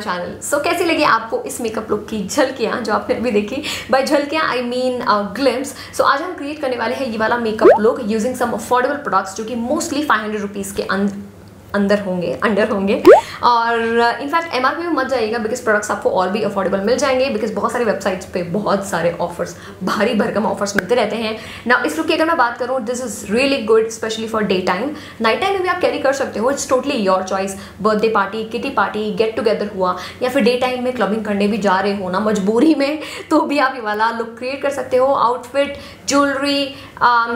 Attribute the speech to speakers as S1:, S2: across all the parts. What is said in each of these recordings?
S1: My channel so कैसी लगी आपको इस मेकअप लुक की झलकियाँ जो आपने अभी देखी? बाई झलकियाँ आई मीन ग्लिम्स सो आज हम क्रिएट करने वाले हैं ये वाला makeup look using some affordable products जो कि मोस्टली फाइव हंड्रेड रुपीज़ के अंदर अंदर होंगे, अंडर होंगे। और इनफैक्ट एम आर पी में मत जाइएगा बिकॉज़ प्रोडक्ट्स आपको और भी अफोर्डेबल मिल जाएँगे बिकॉज़ बहुत सारी वेबसाइट्स पे बहुत सारे ऑफर्स भारी भरकम ऑफर्स मिलते रहते हैं। ना इस लुक की अगर मैं बात करूँ this is really good specially for day time night time में भी आप कैरी कर सकते हो it's totally your choice birthday party kitty party get together हुआ, या फिर डे टाइम में क्लबिंग करने भी जा रहे हो ना, मजबूरी में तो भी आप ये वाला लुक क्रिएट कर सकते हो। आउटफिट ज्वेलरी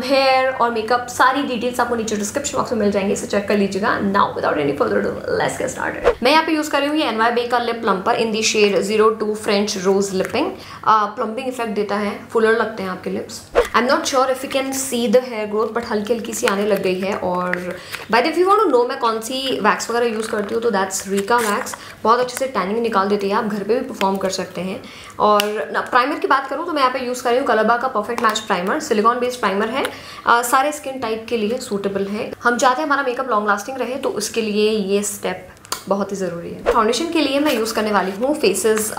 S1: हेयर और मेकअप सारी डिटेल्स आपको नीचे डिस्क्रिप्शन बॉक्स में मिल जाएँगे, इसे चेक कर लीजिएगा। Now without any further do let's get started मैं यहाँ पे यूज़ कर रही हूँ ये एनवाई का lip plumper in the shade zero two French rose lipping plumping effect देता है फुलर लगते हैं आपके lips I am not sure if you can see the hair growth but हल्की हल्की सी आने लग गई है और by the you want to know मैं कौन सी वैक्स वगैरह यूज़ करती हूँ तो दैट्स रीका वैक्स बहुत अच्छे से टैनिंग निकाल देती है आप घर पे भी परफॉर्म कर सकते हैं. और प्राइमर की बात करूँ तो मैं यहाँ पे यूज़ कर रही हूँ कलबा का perfect match primer silicone based primer है. आ, सारे स्किन टाइप के लिए सूटेबल है. हम चाहते हैं हमारा मेकअप लॉन्ग लास्टिंग रहे तो उसके लिए ये स्टेप बहुत ही ज़रूरी है। फाउंडेशन के लिए मैं यूज़ करने वाली हूँ Faces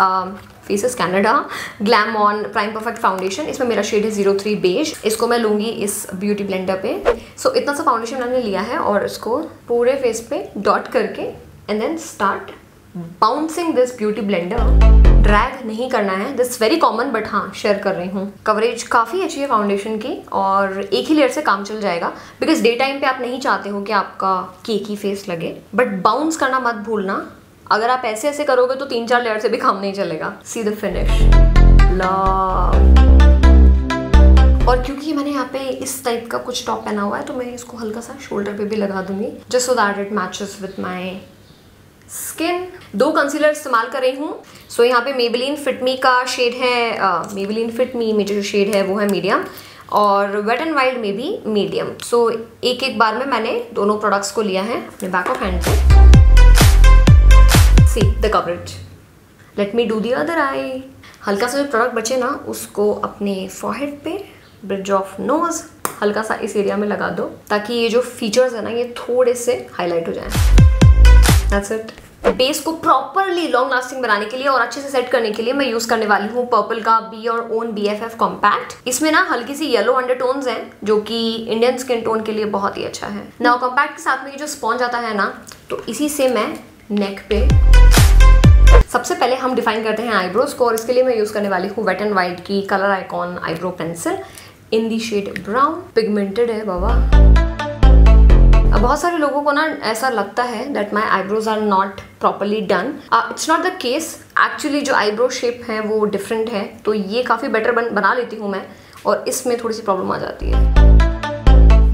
S1: Faces Canada glam on prime perfect foundation इसमें मेरा शेड है ज़ीरो थ्री बेज इसको मैं लूँगी इस ब्यूटी ब्लेंडर पे। सो so, इतना सा फाउंडेशन मैंने लिया है और इसको पूरे फेस पे डॉट करके and then start bouncing this beauty blender drag नहीं करना है दिस वेरी कॉमन बट हाँ शेयर कर रही हूँ। कवरेज काफ़ी अच्छी है फाउंडेशन की, और एक ही लेयर से काम चल जाएगा बिकॉज़ डे टाइम पे आप नहीं चाहते हो कि आपका केक ही फेस लगे बट बाउंस करना मत भूलना। अगर आप ऐसे ऐसे करोगे तो तीन चार लेयर से भी काम नहीं चलेगा। सी द फिनिश और क्योंकि मैंने यहाँ पे इस टाइप का कुछ टॉप पहना हुआ है तो मैं इसको हल्का सा शोल्डर पे भी लगा दूँगी। Just so that it matches with my skin दो कंसीलर इस्तेमाल कर रही हूँ। सो so, यहाँ पे मेबलिन फिटमी का शेड है मेबलिन फिटमी में जो शेड है वो है मीडियम और वेट एंड वाइल्ड में भी मीडियम सो so, एक एक बार में मैंने दोनों प्रोडक्ट्स को लिया है अपने बैक ऑफ़ हैंड से see the coverage let me do the other eye हल्का सा जो प्रोडक्ट बचे ना उसको अपने फॉरहेड पे ब्रिज ऑफ़ नोज़ हल्का सा इस एरिया में लगा दो ताकि ये जो फीचर्स है ना ये थोड़े से हाईलाइट हो जाए। दैट्स इट बेस को प्रॉपरली लॉन्ग लास्टिंग बनाने के लिए और अच्छे से सेट करने के लिए मैं यूज़ करने वाली हूँ पर्पल का be your own B F F compact इसमें ना हल्की सी येलो अंडरटोन्स हैं, जो कि इंडियन स्किन टोन के लिए बहुत ही अच्छा है. ना कॉम्पैक्ट के साथ में ये जो स्पॉन्ज आता है ना तो इसी से मैं नेक पे सबसे पहले हम डिफाइन करते हैं आईब्रोज को और इसके लिए मैं यूज़ करने वाली हूँ वेट एंड वाइट की colour icon eyebrow pencil in the shade brown pigmented है, बाबा. बहुत सारे लोगों को ना ऐसा लगता है that my eyebrows are not properly done it's not the case actually जो आईब्रो शेप है वो डिफरेंट है. तो ये काफ़ी बेटर बन, बना लेती हूँ मैं और इसमें थोड़ी सी प्रॉब्लम आ जाती है.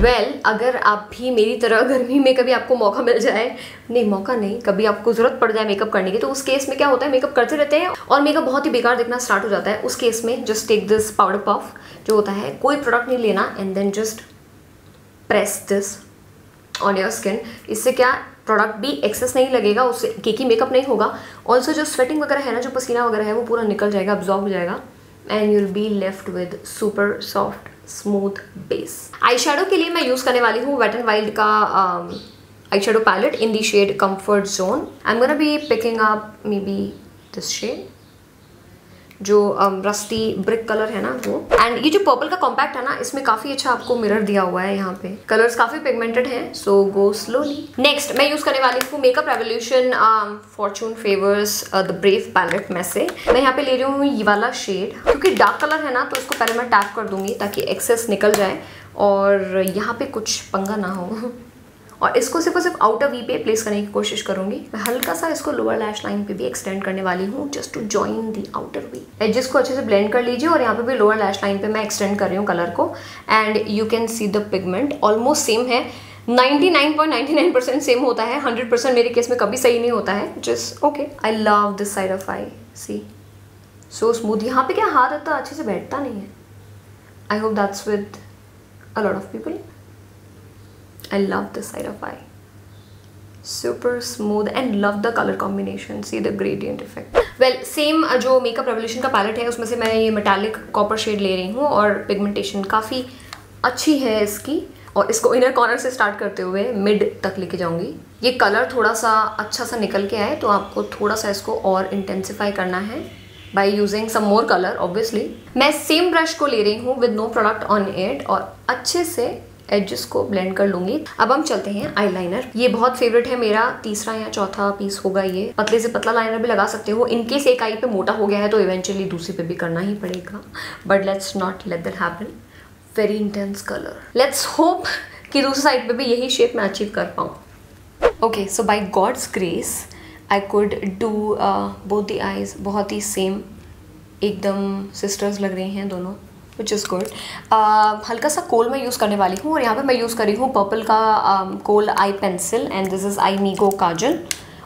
S1: वेल well, अगर आप भी मेरी तरह गर्मी में कभी आपको मौका मिल जाए नहीं मौका नहीं कभी आपको ज़रूरत पड़ जाए मेकअप करने की तो उस केस में क्या होता है मेकअप करते रहते हैं और मेकअप बहुत ही बेकार दिखना स्टार्ट हो जाता है. उस केस में just take this powder puff जो होता है कोई प्रोडक्ट नहीं लेना and then just press this on your skin इससे क्या प्रोडक्ट भी एक्सेस नहीं लगेगा, उससे केकी मेकअप नहीं होगा. ऑल्सो जो स्वेटिंग वगैरह है ना, जो पसीना वगैरह है, वो पूरा निकल जाएगा अब्जॉर्व हो जाएगा. And you'll be left with super soft smooth base eye के लिए मैं यूज़ करने वाली हूँ वेट एंड वाइल्ड का eye shadow palette in the shade comfort zone I am gonna be picking up maybe this shade जो rusty brick colour है ना वो। एंड ये जो पर्पल का कॉम्पैक्ट है ना, इसमें काफ़ी अच्छा आपको मिरर दिया हुआ है यहाँ पे। कलर्स काफ़ी पिगमेंटेड हैं सो गो स्लोली नेक्स्ट मैं यूज़ करने वाली हूँ makeup revolution fortune favours the brave palette में से। मैं यहाँ पे ले रही हूँ ये वाला शेड क्योंकि डार्क कलर है ना तो इसको पहले मैं टैप कर दूँगी ताकि एक्सेस निकल जाए और यहाँ पे कुछ पंगा ना हो। और इसको सिर्फ़ और सिर्फ़ आउटर वी पे प्लेस करने की कोशिश करूँगी। मैं हल्का सा इसको लोअर लैश लाइन पे भी एक्सटेंड करने वाली हूँ just to join the outer V edges को अच्छे से ब्लेंड कर लीजिए और यहाँ पे भी लोअर लैश लाइन पे मैं एक्सटेंड कर रही हूँ कलर को। And you can see the pigment almost same है। 99.99% सेम होता है। 100% मेरे केस में कभी सही नहीं होता है। Just okay I love this side of eye see so smooth यहाँ पे क्या हाथ इतना अच्छे से बैठता नहीं है? I hope that's with a lot of people I love this side of eye. Super smooth and love the color combination. See the gradient effect. Well, same uh, जो मेकअप रेवोल्यूशन का पैलेट है उसमें से मैं ये metallic copper shade ले रही हूँ और पिगमेंटेशन काफ़ी अच्छी है इसकी और इसको इनर कॉर्नर से स्टार्ट करते हुए मिड तक लेके जाऊँगी ये कलर थोड़ा सा अच्छा सा निकल के आए तो आपको थोड़ा सा इसको और इंटेंसिफाई करना है by using some more colour obviously मैं सेम ब्रश को ले रही हूँ with no product on it और अच्छे से एजेस को ब्लेंड कर लूँगी। अब हम चलते हैं आईलाइनर ये बहुत फेवरेट है मेरा, तीसरा या चौथा पीस होगा ये। पतले से पतला लाइनर भी लगा सकते हो। इनकेस एक आई पे मोटा हो गया है तो इवेंचुअली दूसरी पे भी करना ही पड़ेगा। But let's not let that happen very intense colour let's hope कि दूसरी साइड पे भी यही शेप मैं अचीव कर पाऊँ। Okay so by God's grace I could do both the eyes बहुत ही सेम एकदम सिस्टर्स लग रही हैं दोनों। विच इज़ गुड हल्का सा कोल मैं यूज़ करने वाली हूँ और यहाँ पे मैं यूज़ कर रही हूँ पर्पल का kohl eye pencil and this is आई मीगो काजल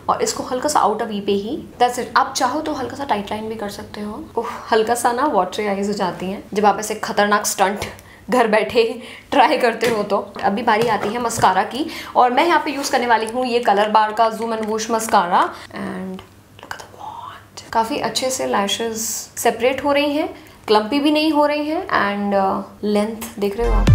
S1: और इसको हल्का सा आउट ऑफ़ ई पे ही दैट्स इट आप चाहो तो हल्का सा टाइट लाइन भी कर सकते हो। हल्का सा ना वाटरी आइज़ हो जाती हैं। जब आप ऐसे खतरनाक स्टंट घर बैठे ट्राई करते हो तो। अभी बारी आती है मस्कारा की और मैं यहाँ पे यूज़ करने वाली हूँ ये कलर बार का zoom and whoosh mascara and काफ़ी अच्छे से लैशेज सेपरेट हो रही हैं। क्लम्पी भी नहीं हो रही है एंड लेंथ uh, देख रहे हो आप?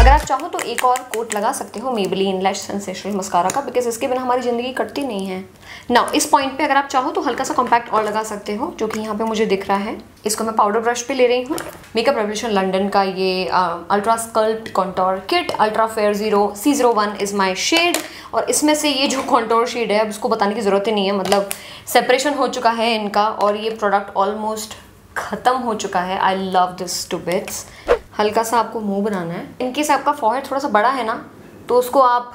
S1: अगर आप चाहो तो एक और कोट लगा सकते हो मेबली लैश सेंसेशनल मस्कारा का बिकॉज़ इसके बिना हमारी ज़िंदगी कटती नहीं है। ना इस पॉइंट पे अगर आप चाहो तो हल्का सा कॉम्पैक्ट और लगा सकते हो जो कि यहाँ पे मुझे दिख रहा है। इसको मैं पाउडर ब्रश पे ले रही हूँ। मेकअप रेवल्यूशन लंडन का ये ultra sculpt contour kit ultra fair zero C zero one is my shade और इसमें से ये जो कॉन्टोर शेड है अब उसको बताने की ज़रूरत ही नहीं है मतलब सेपरेशन हो चुका है इनका और ये प्रोडक्ट ऑलमोस्ट ख़त्म हो चुका है। I love this two bits हल्का सा आपको मुँह बनाना है। इनकेस आपका फॉरहेड थोड़ा सा बड़ा है ना तो उसको आप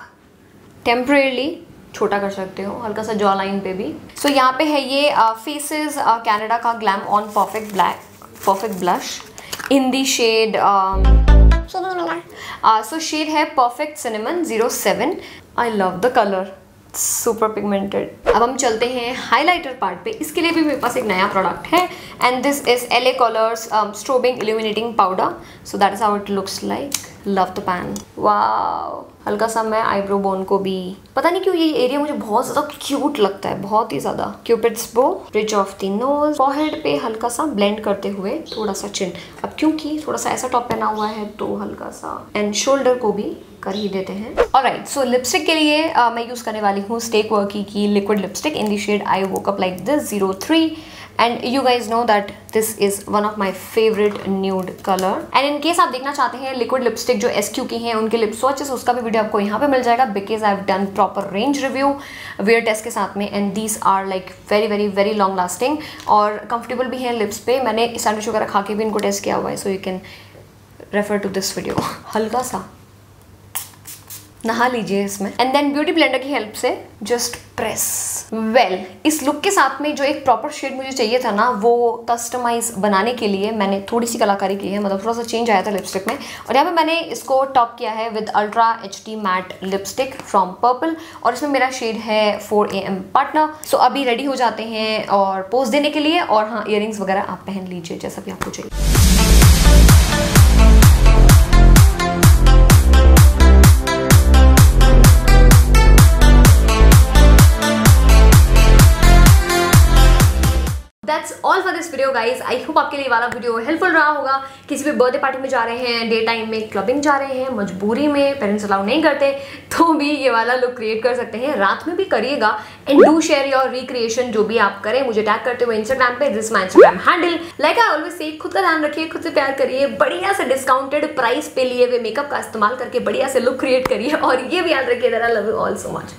S1: टेम्परेली छोटा कर सकते हो हल्का सा जॉ लाइन पे भी। सो so, यहाँ पे है ये फेसेस uh, कैनेडा uh, का glam on perfect black perfect blush in the shade so shade है perfect cinnamon zero seven I love the colour super pigmented अब हम चलते हैं हाइलाइटर पार्ट पे। इसके लिए भी मेरे पास एक नया प्रोडक्ट है and this is L A colours strobing illuminating powder so that is how it looks like love the pan wow हल्का सा मैं आईब्रो बोन को भी पता नहीं क्यों ये एरिया मुझे बहुत ज़्यादा क्यूट लगता है बहुत ही ज़्यादा। Cupid's bow bridge of the nose forehead पे हल्का सा ब्लेंड करते हुए थोड़ा सा चिन अब क्योंकि थोड़ा सा ऐसा टॉप पहना हुआ है तो हल्का सा एंड शोल्डर को भी कर ही देते हैं। और राइट सो लिपस्टिक के लिए uh, मैं यूज़ करने वाली हूँ स्टेक वर्की की liquid lipstick in the shade I woke up like this zero three and you guys know that this is one of my favourite nude colour and in case आप देखना चाहते हैं liquid lipstick जो S Q की हैं, उनके lip swatches उसका भी वीडियो आपको यहाँ पे मिल जाएगा because I have done proper range review wear test के साथ में and these are like very very very long lasting और कंफर्टेबल भी हैं लिप्स पे। मैंने सैंडविच वगैरह खा के भी इनको टेस्ट किया हुआ है so you can refer to this video हल्का सा। नहा लीजिए इसमें। एंड देन ब्यूटी ब्लेंडर की हेल्प से जस्ट प्रेस वेल इस लुक के साथ में जो एक प्रॉपर शेड मुझे चाहिए था ना, वो कस्टमाइज बनाने के लिए मैंने थोड़ी सी कलाकारी की है मतलब थोड़ा सा चेंज आया था लिपस्टिक में। और यहाँ पे मैंने इसको टॉप किया है with ultra H D matte lipstick from purple और इसमें मेरा शेड है four A M partner so अभी रेडी हो जाते हैं और पोज देने के लिए और हाँ इयर वगैरह आप पहन लीजिए जैसा भी आपको चाहिए। For this video guys I hope आपके लिए वाला वीडियो हेल्पफुल रहा होगा। किसी भी बर्थडे पार्टी में जा रहे हैं डे टाइम में क्लबिंग जा रहे हैं, मजबूरी में पेरेंट्स अलाउ नहीं करते तो भी ये वाला लुक क्रिएट कर सकते हैं। रात में भी करिएगा and do share your recreation जो भी आप करें। मुझे टैग करते हुए इंस्टाग्राम पे this my Instagram handle like I always से खुद का ध्यान रखिए, खुद से प्यार करिए, बढ़िया से डिस्काउंटेड प्राइस पे लिए हुए मेकअप का इस्तेमाल करके बढ़िया से लुक क्रिएट करिए। और ये भी याद रखिए दर I love you all so much